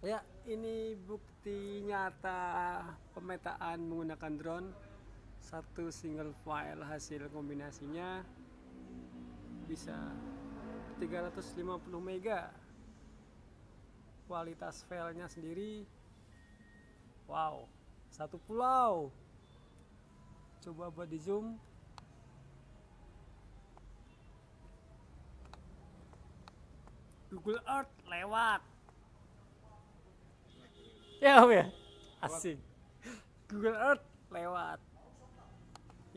Ya, ini bukti nyata pemetaan menggunakan drone. Satu single file hasil kombinasinya bisa 350 mega. Kualitas filenya sendiri wow, satu pulau. Coba buat di zoom. Google Earth lewat. Ya, Om ya. Asik. Google Earth lewat.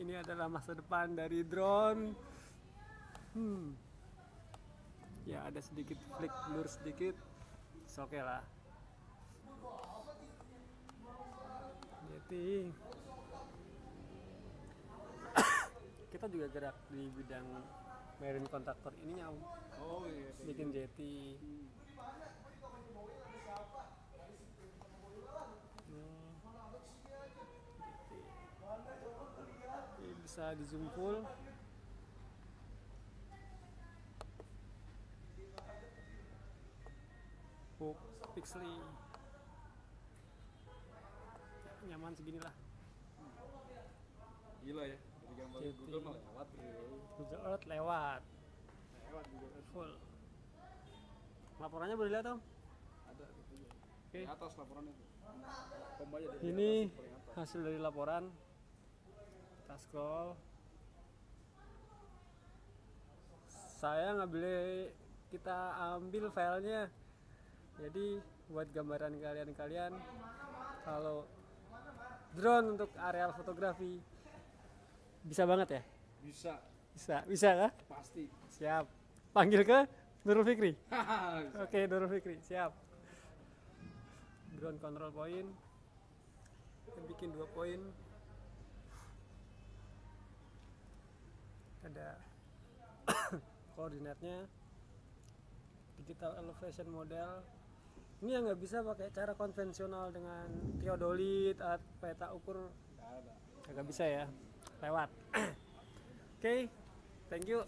Ini adalah masa depan dari drone. Hmm. Ya, ada sedikit flick blur sedikit. Oke okay lah. Jadi kita juga gerak di bidang marine kontraktor ininya Om. Oh iya. Bikin jeti. Ini bisa di zoom full Book pixely nyaman segini lah Gila ya. Gambar Jadi- Google malah lewat. Google Earth lewat Lewat Google Earth. full laporannya boleh lihat om Ada. Oke. Di atas laporannya. Kom aja ini atas. hasil dari laporan kita scroll saya ngambil kita ambil filenya jadi buat gambaran kalian-kalian kalau drone untuk areal fotografi bisa banget ya Bisa, bisa bisa kah pasti. siap panggil ke Nurul Fikri. Oke, Nurul Fikri, siap. Drone control point. Bikin dua poin. Ada koordinatnya. Digital elevation model. Ini yang nggak bisa pakai cara konvensional dengan theodolit atau peta ukur Nggak bisa ya. Lewat. Oke, thank you.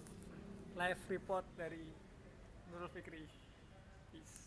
Live report dari Nurul Fikri. Peace.